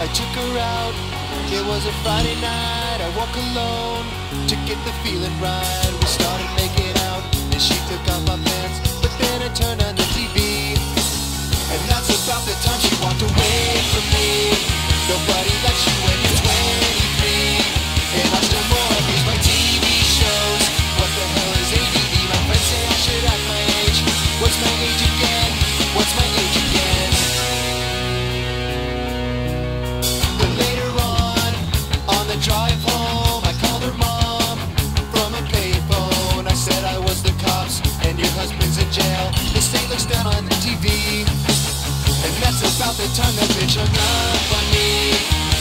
I took her out. It was a Friday night. I walk alone to get the feeling right. We started making out, and she took off my pants, but then I turned on about the time that bitch hung up on me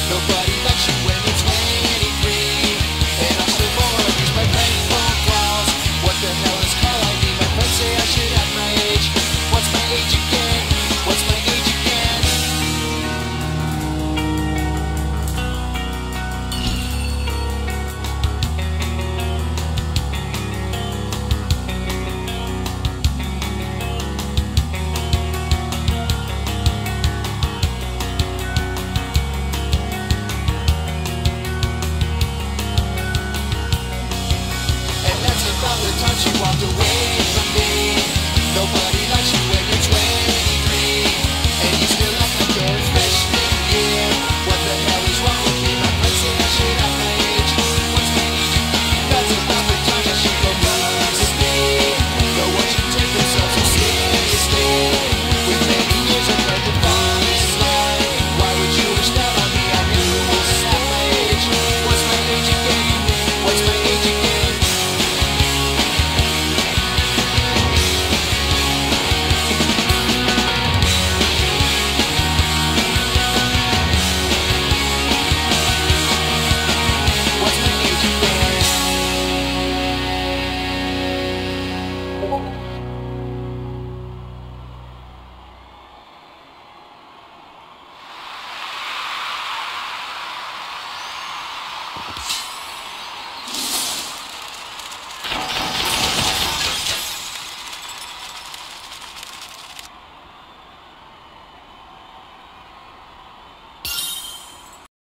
Nobody likes you when you're 23 And I'm still more abused by painful calls. What the hell